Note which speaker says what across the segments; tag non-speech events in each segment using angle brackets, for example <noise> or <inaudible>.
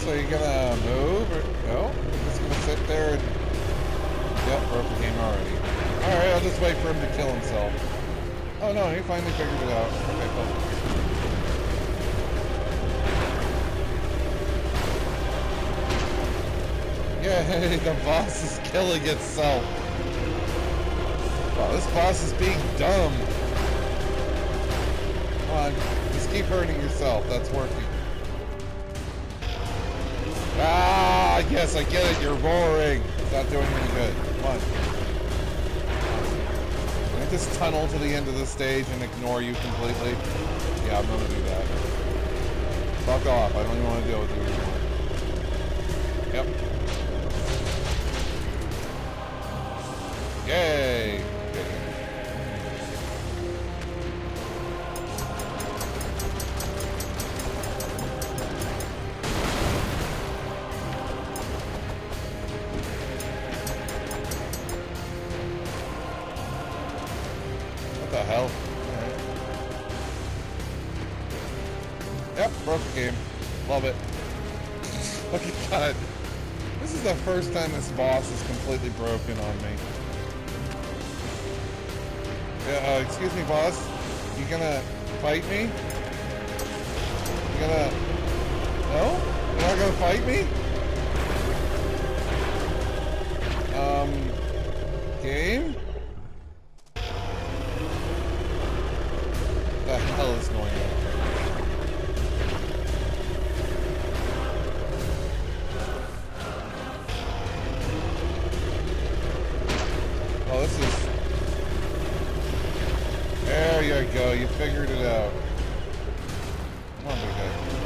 Speaker 1: So you're gonna move or no? You're just gonna sit there and Yep, broke the game already. Alright, I'll just wait for him to kill himself. Oh no, he finally figured it out. Okay, cool. Yay, <laughs> the boss is killing itself. Wow, this boss is being dumb. Come on, just keep hurting yourself. That's working. Yes, I get it. You're roaring. It's not doing any good. Come on. Can I just tunnel to the end of the stage and ignore you completely? Yeah, I'm gonna do that. Fuck off. I don't even want to deal with you anymore. Yep. Hell? Yep, broke the game. Love it. <laughs> Look at that. This is the first time this boss is completely broken on me. Yeah, uh, excuse me, boss. You gonna fight me? You gonna... No? You're not gonna fight me? Um... Game? There you go, you figured it out. Come on, big guy.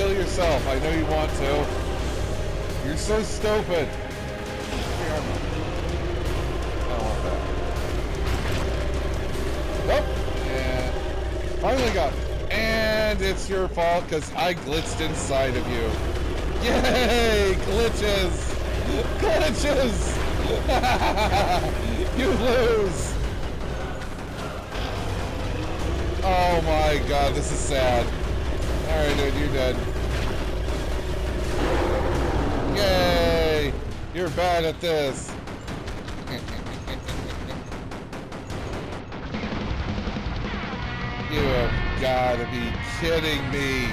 Speaker 1: Kill yourself. I know you want to. You're so stupid. Nope. Finally got it. And it's your fault because I glitched inside of you. Yay! Glitches! Glitches! <laughs> you lose! Oh my god, this is sad. Alright, dude, you're dead. Yay! You're bad at this. <laughs> you have gotta be kidding me.